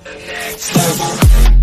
The next level.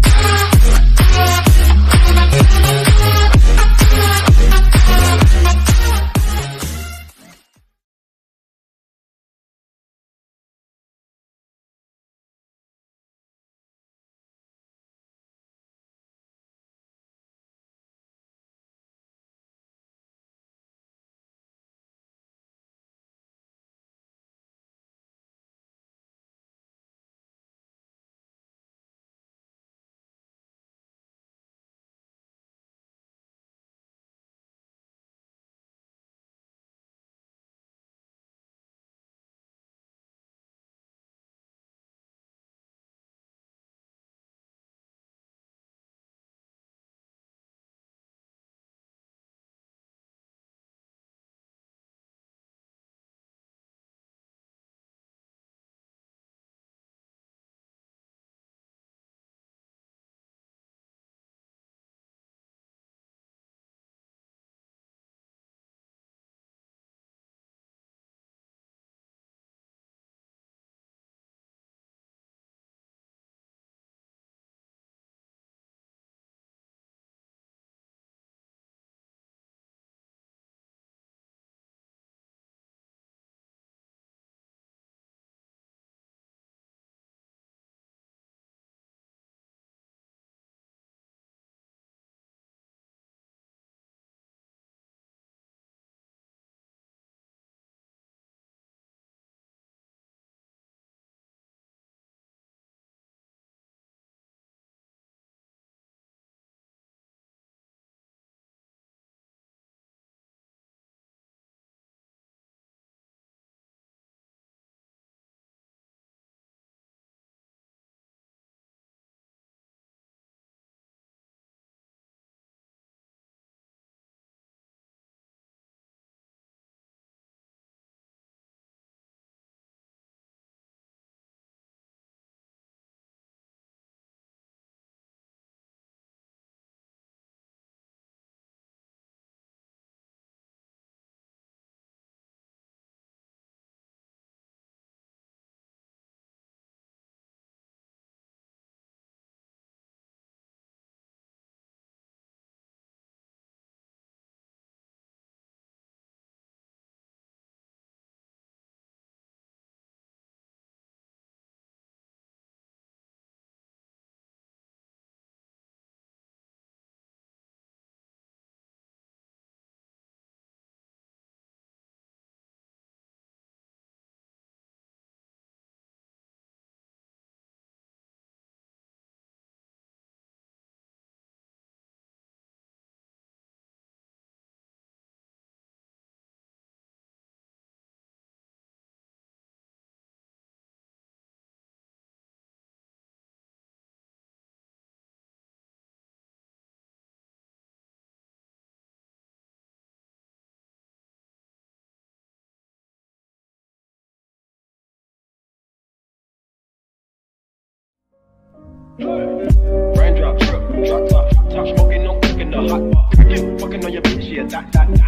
Raindrop, drip, drop top, top smoking, no cooking the hot pot. Fucking on your bitch, yeah, that, that,